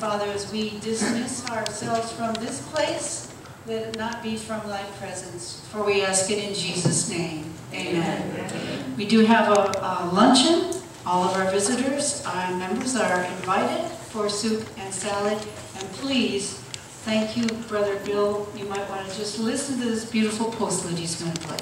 Father, as we dismiss ourselves from this place, let it not be from thy presence, for we ask it in Jesus' name. Amen. Amen. We do have a, a, luncheon. All of our visitors, and members are invited for soup and salad. And please, thank you, Brother Bill. You might want to just listen to this beautiful postlude he's going to play.